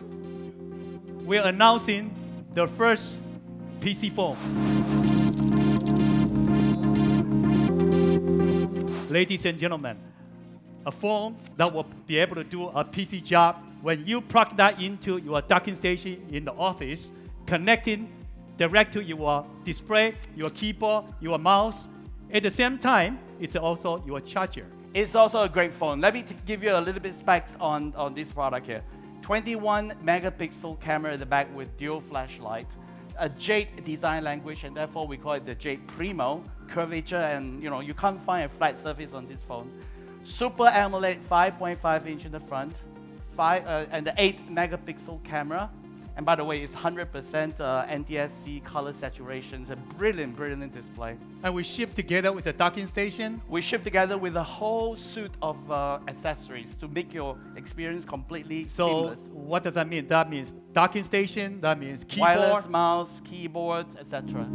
we're announcing the first PC phone. Ladies and gentlemen, a phone that will be able to do a PC job when you plug that into your docking station in the office, connecting direct to your display, your keyboard, your mouse. At the same time, it's also your charger. It's also a great phone. Let me give you a little bit specs on, on this product here. 21 megapixel camera at the back with dual flashlight, a Jade design language, and therefore we call it the Jade Primo. Curvature, and you know you can't find a flat surface on this phone. Super AMOLED 5.5 inch in the front, five uh, and the 8 megapixel camera. And by the way, it's 100% uh, NTSC color saturation. It's a brilliant, brilliant display. And we ship together with a docking station. We ship together with a whole suite of uh, accessories to make your experience completely So seamless. what does that mean? That means docking station. That means keyboard. Wireless mouse, keyboard, etc.